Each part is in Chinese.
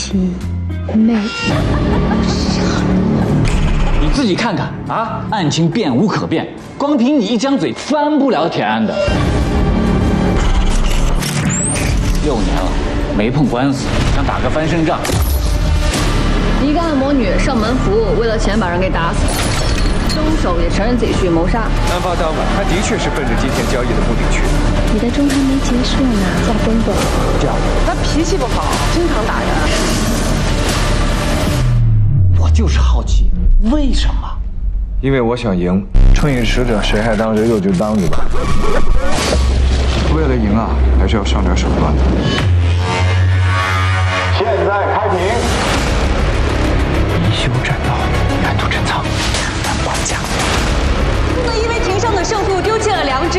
其傻。你自己看看啊，案情变无可变，光凭你一张嘴翻不了铁案的。六年了，没碰官司，想打个翻身仗。一个按摩女上门服务，为了钱把人给打死了，凶手也承认自己去谋杀。案发当晚，他的确是奔着金钱交易的目的去的。你的钟还没结束呢，夏公公。这样，他脾气不好，经常打人。我就是好奇，为什么？因为我想赢。春雨使者，谁还当谁用就当着吧。为了赢啊，还是要上点手段的。现在开庭。一修栈道，难渡陈仓，难管家。不能因为庭上的胜负丢弃了良知。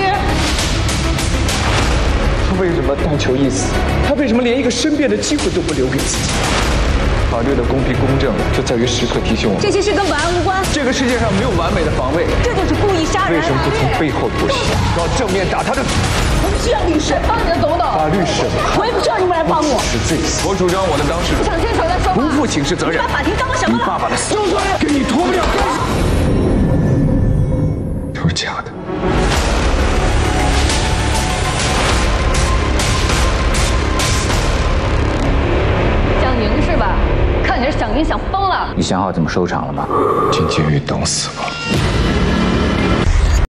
他为什么但求一死？他为什么连一个申辩的机会都不留给自己？法律的公平公正就在于时刻提醒我们，这些事跟本案无关。这个世界上没有完美的防卫，这就是故意杀人。为什么不从背后突袭，要正面打他的？我不需要律师，帮你的懂不懂。法律审判，我也不需要你们来帮我。是罪死。我主张我的当事人不想清楚再说。不负刑事责任。把法庭当什么？你爸爸的死，你想疯了。你想好怎么收场了吗？进监狱等死吧。